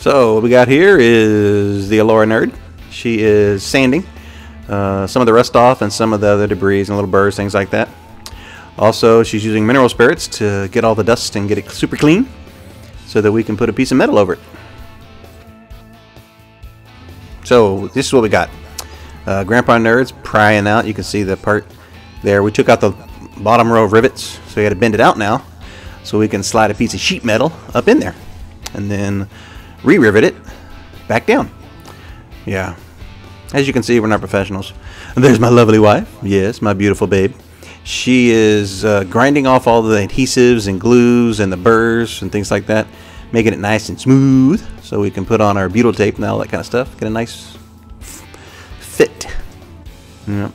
So what we got here is the Alora Nerd. She is sanding uh, some of the rust off and some of the other debris and little burrs, things like that. Also, she's using mineral spirits to get all the dust and get it super clean so that we can put a piece of metal over it. So this is what we got. Uh, Grandpa Nerd's prying out. You can see the part there. We took out the bottom row of rivets, so we had to bend it out now so we can slide a piece of sheet metal up in there and then re-rivet it back down. Yeah. As you can see, we're not professionals. And there's my lovely wife. Yes, my beautiful babe. She is uh, grinding off all the adhesives and glues and the burrs and things like that, making it nice and smooth so we can put on our butyl tape and all that kind of stuff. Get a nice fit. Yeah.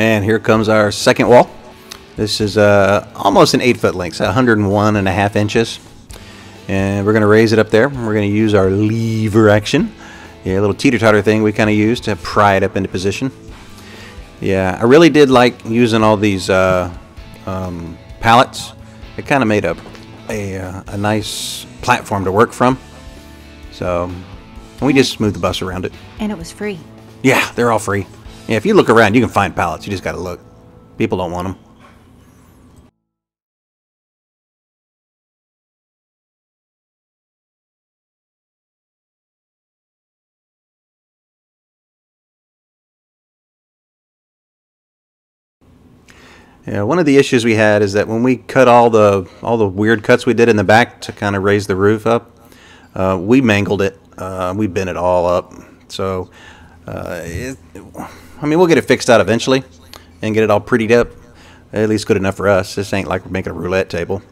And here comes our second wall. This is uh, almost an 8 foot length, so 101 and a half inches. And we're going to raise it up there. We're going to use our lever action. Yeah, a little teeter-totter thing we kind of use to pry it up into position. Yeah, I really did like using all these uh, um, pallets. It kind of made a, a, uh, a nice platform to work from. So we just smoothed the bus around it. And it was free. Yeah, they're all free. Yeah, if you look around, you can find pallets. You just got to look. People don't want them. Yeah, one of the issues we had is that when we cut all the all the weird cuts we did in the back to kind of raise the roof up, uh, we mangled it. Uh, we bent it all up. So, uh, it, I mean, we'll get it fixed out eventually and get it all prettied up. At least good enough for us. This ain't like we're making a roulette table.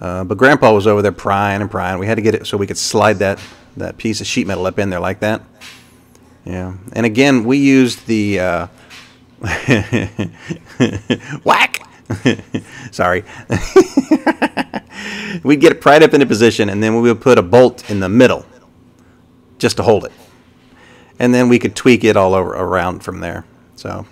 Uh, but Grandpa was over there prying and prying. We had to get it so we could slide that that piece of sheet metal up in there like that. Yeah. And again, we used the uh, whack. Sorry. We'd get it pried up into position, and then we would put a bolt in the middle just to hold it. And then we could tweak it all over around from there. So.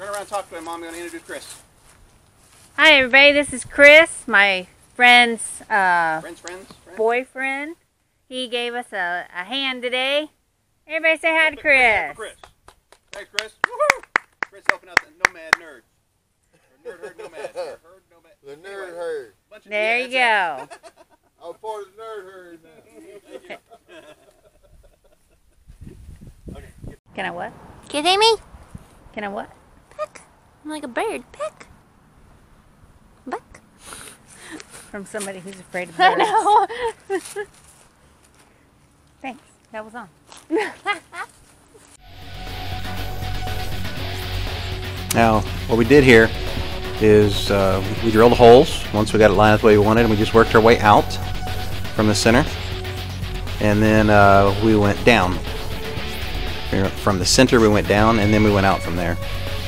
Turn around and talk to him, Mom. I'm going to introduce Chris. Hi, everybody. This is Chris, my friend's uh, Friends, friends, friends. boyfriend. He gave us a, a hand today. Everybody say hi to Quick, quick Chris. for Chris. Thanks, Chris. Woohoo! Chris helping out the Nomad Nerd. Nerd herd nomads. Nerd herd nomad. The nerd herd. Bunch of There you go. I'm part of the nerd herd now. okay. Can I what? Can you hear me? Can I what? Peck. I'm like a bird. Peck. Peck. From somebody who's afraid of I birds. know. Thanks. That was on. Now, what we did here is uh, we drilled holes once we got it lined up the way we wanted, and we just worked our way out from the center. And then uh, we went down. We went- From the center, we went down, and then we went out from there.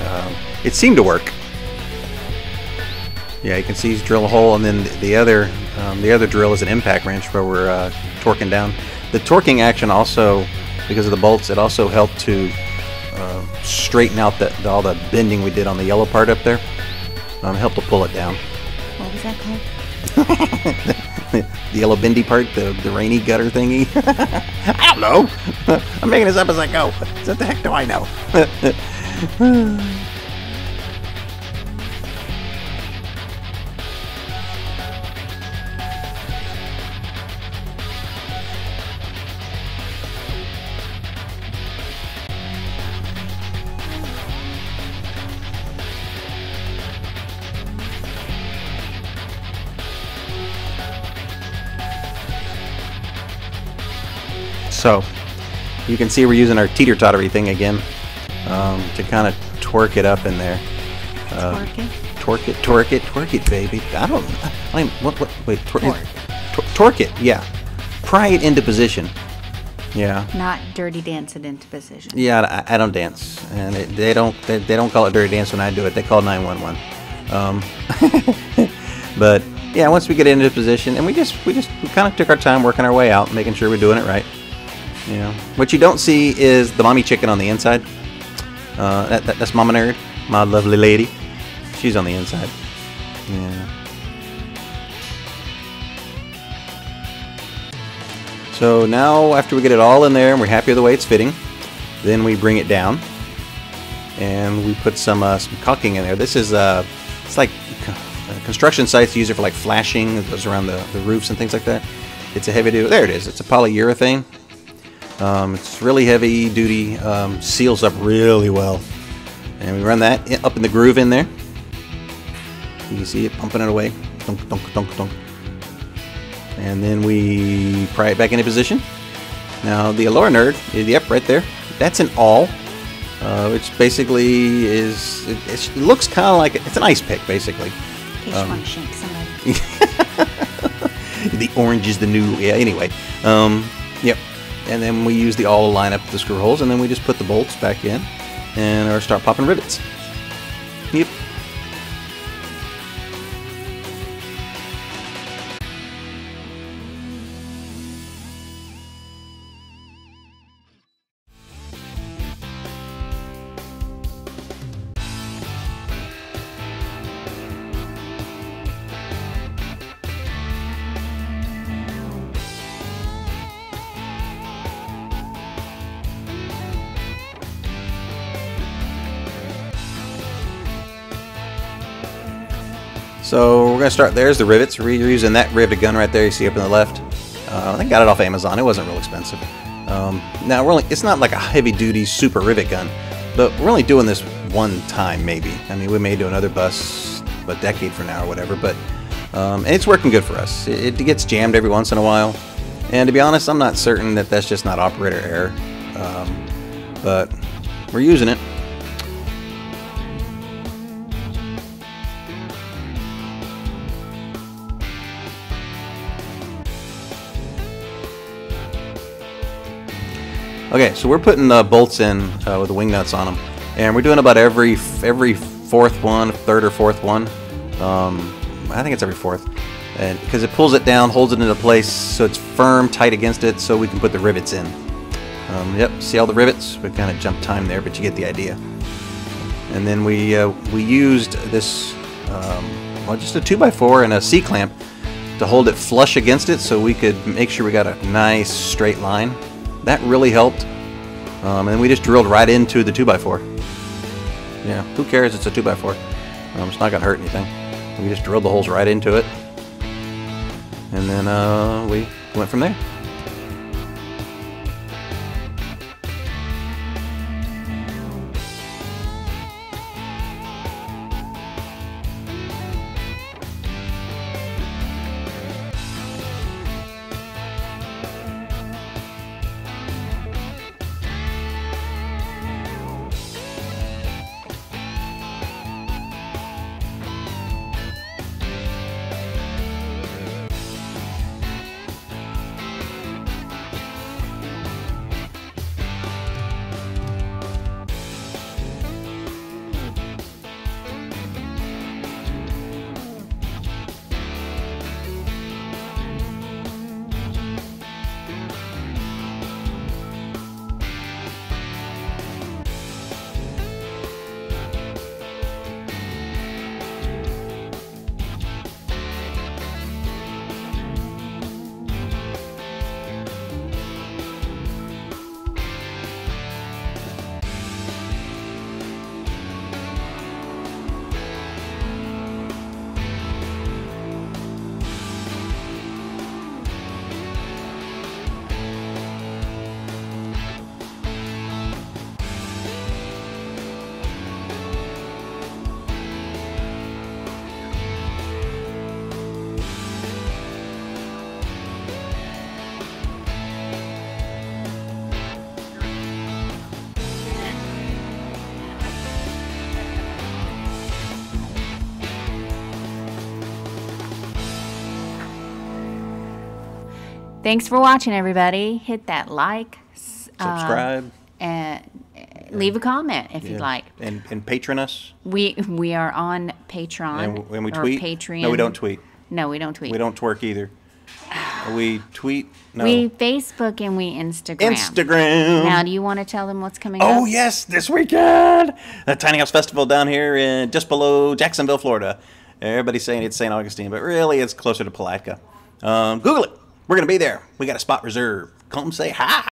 Um, it seemed to work. Yeah, you can see he's drill a hole, and then the other um, the other drill is an impact wrench where we're uh, torquing down. The torquing action also, because of the bolts, it also helped to uh, straighten out the, the- all the bending we did on the yellow part up there. Um, helped to pull it down. What was that called? the yellow bendy part, the, the rainy gutter thingy. I don't know. I'm making this up as I go. What the heck do I know? So, you can see we're using our teeter-tottery thing again um, to kind of twerk it up in there. Uh, Working. Torque it, twerk it, twerk it, baby. I don't. I mean, what? What? Wait, Torque. tor- torque it. Yeah. Pry it into position. Yeah. Not dirty dance it into position. Yeah, I, I don't dance, and it, they don't. They, they don't call it dirty dance when I do it. They call 911. Um, but yeah, once we get into position, and we just we just we kind of took our time working our way out, making sure we're doing it right. Know, what you don't see is the mommy chicken on the inside. Uh, that, that, that's Mama Nerd, my lovely lady. She's on the inside. Yeah. So now, after we get it all in there and we're happy with the way it's fitting, then we bring it down and we put some uh, some caulking in there. This is uh, it's like uh, construction sites use it for like flashing. It goes around the, the roofs and things like that. It's a heavy duty. There it is. It's a polyurethane. Um, it's really heavy duty. Um, seals up really well, and we run that up in the groove in there. You can see it pumping it away. Dunk, dunk, dunk, dunk. And then we pry it back into position. Now the Allure Nerd, is yep, right there. That's an awl, uh, which basically is it, it looks kind of like it's an ice pick, basically. Um, you want to shank somebody. the orange is the new. Yeah. Anyway, um, yep. And then we use the awl to line up the screw holes, and then we just put the bolts back in, and or start popping rivets. So we're gonna start. There's the rivets. We're using that rivet gun right there. You see up in the left. Uh, I think I got it off Amazon. It wasn't real expensive. Um, now we're only. It's not like a heavy-duty super rivet gun, but we're only doing this one time, maybe. I mean, we may do another bus a decade from now or whatever. But um, and it's working good for us. It, it gets jammed every once in a while, and to be honest, I'm not certain that that's just not operator error. Um, but we're using it. Okay, so we're putting the bolts in uh, with the wing nuts on them, and we're doing about every every fourth one, third or fourth one. Um, I think it's every fourth, and because it pulls it down, holds it into place, so it's firm, tight against it, so we can put the rivets in. Um, yep, see all the rivets? We kind of jumped time there, but you get the idea. And then we uh, we used this, um, well, just a two x four and a C clamp to hold it flush against it, so we could make sure we got a nice straight line. That really helped. Um, and we just drilled right into the 2x4. Yeah, who cares? It's a 2x4. Um, it's not going to hurt anything. We just drilled the holes right into it. And then uh, we went from there. Thanks for watching, everybody. Hit that like, uh, Subscribe. and uh, leave a comment if Yeah. you'd like. And, and patron us. We we are on Patreon And, when we tweet. Patreon. No, we don't tweet. No, we don't tweet. We don't twerk either. We tweet. No. We Facebook and we Instagram. Instagram. Now, do you want to tell them what's coming up? Oh up? yes, this weekend, the Tiny House Festival down here in just below Jacksonville, Florida. Everybody's saying it's St. Augustine, but really it's closer to Palatka. Um, Google it. We're gonna be there. We got a spot reserved. Come say hi.